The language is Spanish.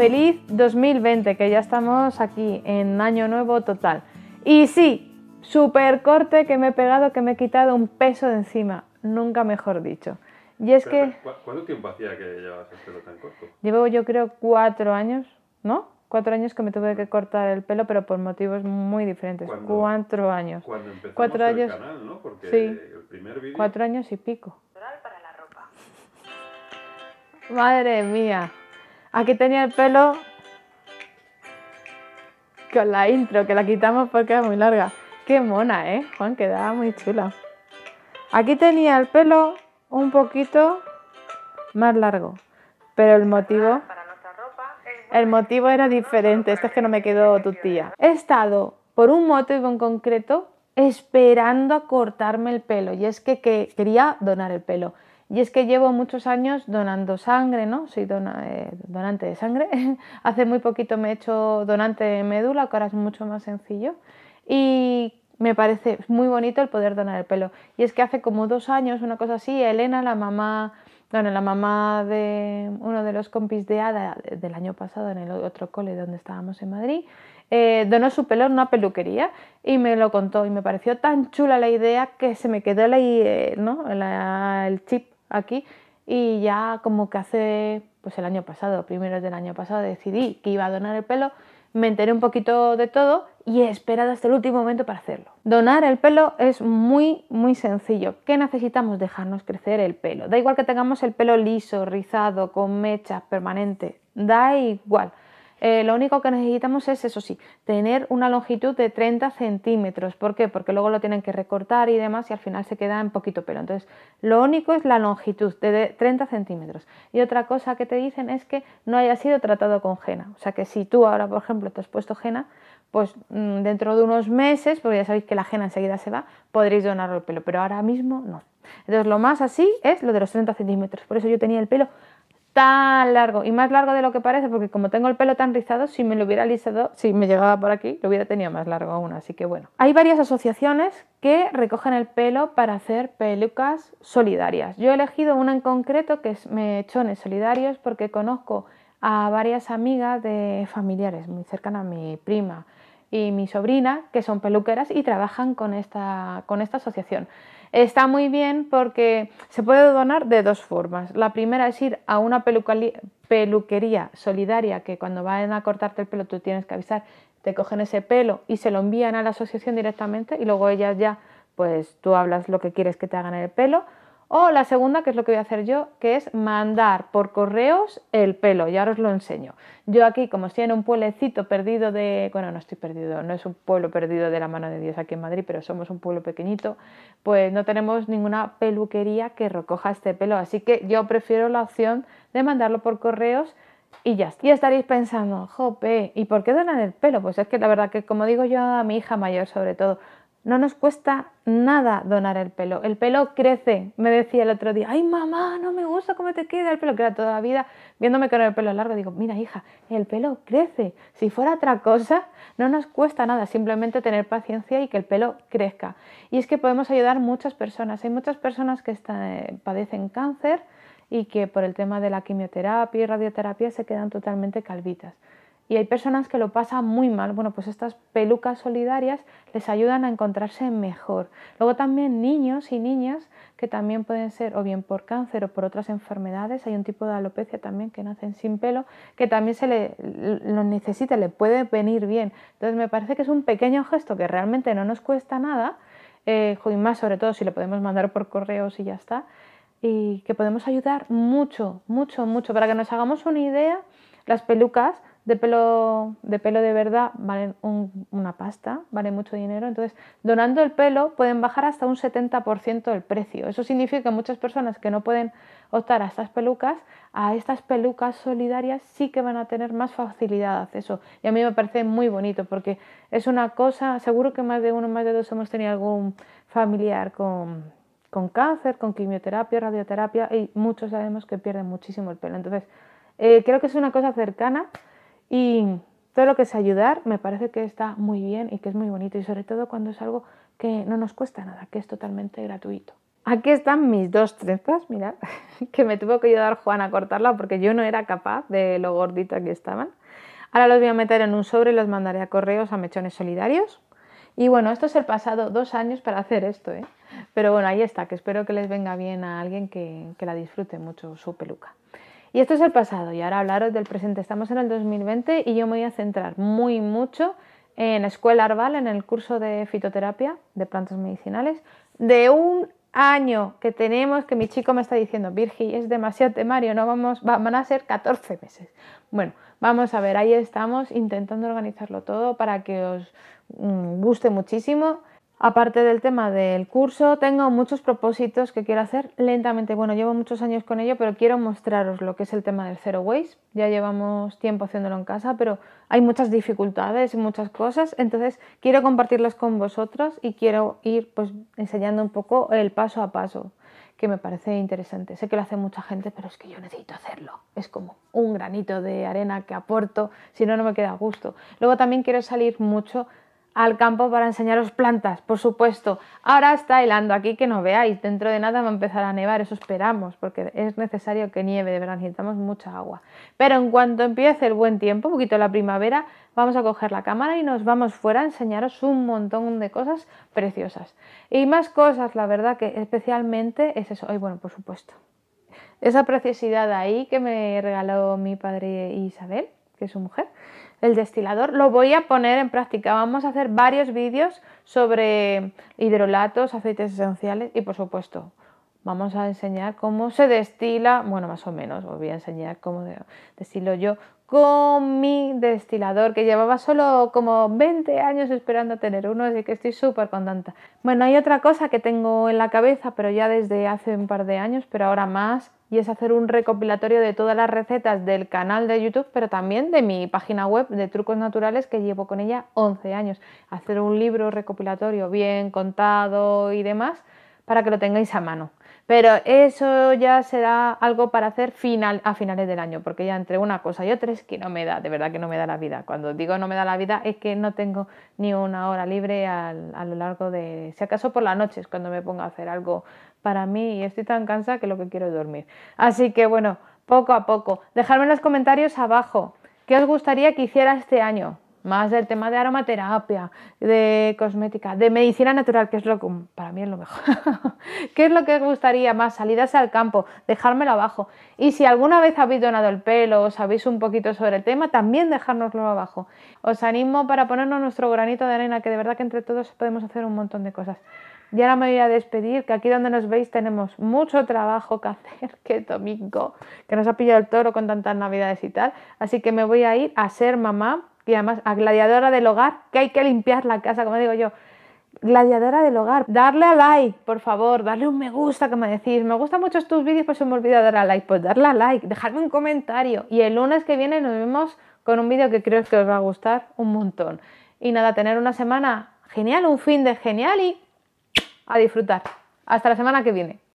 feliz 2020, que ya estamos aquí en año nuevo total. Y sí, super corte que me he pegado, que me he quitado un peso de encima, nunca mejor dicho. Y es que... ¿Cuánto tiempo hacía que llevabas el pelo tan corto? Llevo yo creo cuatro años, ¿no? Cuatro años que me tuve que cortar el pelo, pero por motivos muy diferentes. cuatro años. Cuando empezamos cuatro el años, canal, ¿no? Porque sí, el primer vídeo... Cuatro años y pico. Madre mía. Aquí tenía el pelo con la intro, que la quitamos porque es muy larga. Qué mona, ¿eh? Juan, quedaba muy chula. Aquí tenía el pelo un poquito más largo, pero el motivo... El motivo era diferente, esto es que no me quedó tu tía. He estado, por un motivo en concreto, esperando a cortarme el pelo y es que quería donar el pelo. Y es que llevo muchos años donando sangre, ¿no? Soy eh, donante de sangre. Hace muy poquito me he hecho donante de médula, que ahora es mucho más sencillo. Y me parece muy bonito el poder donar el pelo. Y es que hace como dos años, una cosa así, Elena, la mamá, bueno, la mamá de uno de los compis de Ada del año pasado en el otro cole donde estábamos en Madrid, eh, donó su pelo en una peluquería y me lo contó y me pareció tan chula la idea que se me quedó la, eh, ¿no? el chip aquí y ya como que hace pues el año pasado, primeros del año pasado, decidí que iba a donar el pelo, me enteré un poquito de todo y he esperado hasta el último momento para hacerlo. Donar el pelo es muy muy sencillo. ¿Qué necesitamos? Dejarnos crecer el pelo. Da igual que tengamos el pelo liso, rizado, con mechas permanente, da igual. Eh, lo único que necesitamos es, eso sí, tener una longitud de 30 centímetros. ¿Por qué? Porque luego lo tienen que recortar y demás y al final se queda en poquito pelo. Entonces, lo único es la longitud de 30 centímetros. Y otra cosa que te dicen es que no haya sido tratado con henna. O sea que si tú ahora, por ejemplo, te has puesto henna, pues mm, dentro de unos meses, porque ya sabéis que la henna enseguida se va, podréis donar el pelo, pero ahora mismo no. Entonces, lo más así es lo de los 30 centímetros. Por eso yo tenía el pelo tan largo y más largo de lo que parece porque como tengo el pelo tan rizado si me lo hubiera alisado si me llegaba por aquí lo hubiera tenido más largo aún. Así que bueno hay varias asociaciones que recogen el pelo para hacer pelucas solidarias. Yo he elegido una en concreto que es mechones solidarios porque conozco a varias amigas de familiares muy cercanas a mi prima y mi sobrina que son peluqueras y trabajan con esta, con esta asociación Está muy bien porque se puede donar de dos formas. La primera es ir a una peluquería solidaria que cuando vayan a cortarte el pelo tú tienes que avisar, te cogen ese pelo y se lo envían a la asociación directamente y luego ellas ya, pues tú hablas lo que quieres que te hagan en el pelo o la segunda, que es lo que voy a hacer yo, que es mandar por correos el pelo. Y ahora os lo enseño. Yo aquí, como estoy en un pueblecito perdido de... Bueno, no estoy perdido, no es un pueblo perdido de la mano de Dios aquí en Madrid, pero somos un pueblo pequeñito, pues no tenemos ninguna peluquería que recoja este pelo. Así que yo prefiero la opción de mandarlo por correos y ya. Y estaréis pensando, jope, ¿y por qué donan el pelo? Pues es que la verdad que, como digo yo a mi hija mayor sobre todo, no nos cuesta nada donar el pelo. El pelo crece. Me decía el otro día, ay mamá, no me gusta cómo te queda el pelo, que era toda la vida viéndome con el pelo largo. Digo, mira hija, el pelo crece. Si fuera otra cosa, no nos cuesta nada, simplemente tener paciencia y que el pelo crezca. Y es que podemos ayudar muchas personas. Hay muchas personas que eh, padecen cáncer y que por el tema de la quimioterapia y radioterapia se quedan totalmente calvitas y hay personas que lo pasan muy mal. Bueno, pues estas pelucas solidarias les ayudan a encontrarse mejor. Luego también niños y niñas que también pueden ser o bien por cáncer o por otras enfermedades. Hay un tipo de alopecia también que nacen sin pelo que también se le lo necesita, le puede venir bien. Entonces me parece que es un pequeño gesto que realmente no nos cuesta nada, eh, y más sobre todo si le podemos mandar por correos y ya está, y que podemos ayudar mucho, mucho, mucho. Para que nos hagamos una idea, las pelucas de pelo de, pelo de verdad valen una pasta, vale mucho dinero. Entonces, donando el pelo pueden bajar hasta un 70% el precio. Eso significa que muchas personas que no pueden optar a estas pelucas, a estas pelucas solidarias sí que van a tener más facilidad de acceso. Y a mí me parece muy bonito porque es una cosa, seguro que más de uno, más de dos hemos tenido algún familiar con, con cáncer, con quimioterapia, radioterapia y muchos sabemos que pierden muchísimo el pelo. Entonces, eh, creo que es una cosa cercana y todo lo que es ayudar me parece que está muy bien y que es muy bonito y sobre todo cuando es algo que no nos cuesta nada, que es totalmente gratuito. Aquí están mis dos trenzas, mirad, que me tuvo que ayudar Juan a cortarla porque yo no era capaz de lo gorditas que estaban. Ahora los voy a meter en un sobre y los mandaré a correos a Mechones Solidarios. Y bueno, esto es el pasado dos años para hacer esto, ¿eh? Pero bueno, ahí está, que espero que les venga bien a alguien que, que la disfrute mucho su peluca. Y esto es el pasado y ahora hablaros del presente. Estamos en el 2020 y yo me voy a centrar muy mucho en Escuela Arbal, en el curso de fitoterapia de plantas medicinales, de un año que tenemos que mi chico me está diciendo, Virgi, es demasiado temario, no vamos, van a ser 14 meses. Bueno, vamos a ver, ahí estamos intentando organizarlo todo para que os mm, guste muchísimo Aparte del tema del curso, tengo muchos propósitos que quiero hacer lentamente. Bueno, llevo muchos años con ello, pero quiero mostraros lo que es el tema del zero waste. Ya llevamos tiempo haciéndolo en casa, pero hay muchas dificultades y muchas cosas. Entonces, quiero compartirlas con vosotros y quiero ir pues enseñando un poco el paso a paso, que me parece interesante. Sé que lo hace mucha gente, pero es que yo necesito hacerlo. Es como un granito de arena que aporto, si no, no me queda a gusto. Luego también quiero salir mucho al campo para enseñaros plantas, por supuesto. Ahora está helando aquí que no veáis, dentro de nada va a empezar a nevar, eso esperamos, porque es necesario que nieve, de verdad necesitamos mucha agua. Pero en cuanto empiece el buen tiempo, un poquito la primavera, vamos a coger la cámara y nos vamos fuera a enseñaros un montón de cosas preciosas. Y más cosas, la verdad que especialmente es eso, y bueno, por supuesto, esa preciosidad ahí que me regaló mi padre Isabel, que es su mujer, el destilador, lo voy a poner en práctica. Vamos a hacer varios vídeos sobre hidrolatos, aceites esenciales y por supuesto vamos a enseñar cómo se destila, bueno, más o menos, os voy a enseñar cómo destilo yo con mi destilador que llevaba solo como 20 años esperando tener uno, así que estoy súper contenta. Bueno, hay otra cosa que tengo en la cabeza, pero ya desde hace un par de años, pero ahora más, y es hacer un recopilatorio de todas las recetas del canal de YouTube, pero también de mi página web de trucos naturales que llevo con ella 11 años. Hacer un libro recopilatorio bien contado y demás para que lo tengáis a mano. Pero eso ya será algo para hacer final, a finales del año, porque ya entre una cosa y otra es que no me da, de verdad que no me da la vida. Cuando digo no me da la vida es que no tengo ni una hora libre a lo largo de, si acaso por las noches, cuando me pongo a hacer algo para mí y estoy tan cansada que lo que quiero es dormir. Así que bueno, poco a poco. Dejadme en los comentarios abajo qué os gustaría que hiciera este año más del tema de aromaterapia, de cosmética, de medicina natural, que es lo que para mí es lo mejor. ¿Qué es lo que os gustaría más? Salidas al campo, dejármelo abajo. Y si alguna vez habéis donado el pelo o sabéis un poquito sobre el tema, también dejárnoslo abajo. Os animo para ponernos nuestro granito de arena, que de verdad que entre todos podemos hacer un montón de cosas. Y ahora me voy a despedir, que aquí donde nos veis tenemos mucho trabajo que hacer, que domingo, que nos ha pillado el toro con tantas navidades y tal. Así que me voy a ir a ser mamá y además a gladiadora del hogar, que hay que limpiar la casa, como digo yo. Gladiadora del hogar, darle a like, por favor, darle un me gusta, que me decís, me gustan mucho tus vídeos, pues se me olvida darle a like, pues darle a like, dejadme un comentario. Y el lunes que viene nos vemos con un vídeo que creo que os va a gustar un montón. Y nada, tener una semana genial, un fin de genial y a disfrutar. Hasta la semana que viene.